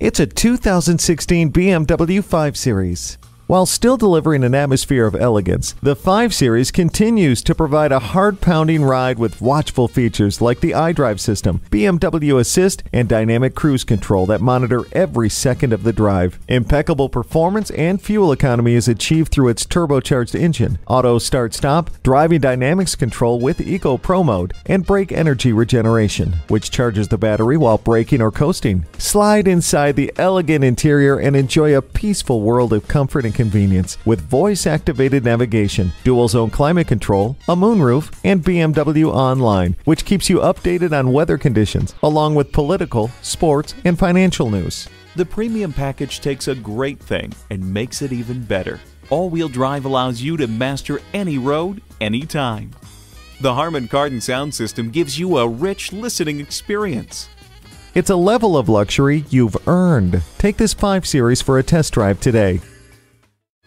It's a 2016 BMW 5 Series. While still delivering an atmosphere of elegance, the 5 Series continues to provide a hard pounding ride with watchful features like the iDrive system, BMW Assist, and dynamic cruise control that monitor every second of the drive. Impeccable performance and fuel economy is achieved through its turbocharged engine, auto start stop, driving dynamics control with Eco Pro mode, and brake energy regeneration, which charges the battery while braking or coasting. Slide inside the elegant interior and enjoy a peaceful world of comfort and convenience with voice activated navigation, dual zone climate control, a moonroof, and BMW Online, which keeps you updated on weather conditions, along with political, sports, and financial news. The premium package takes a great thing and makes it even better. All wheel drive allows you to master any road, anytime. The Harman Kardon sound system gives you a rich listening experience. It's a level of luxury you've earned. Take this 5 Series for a test drive today.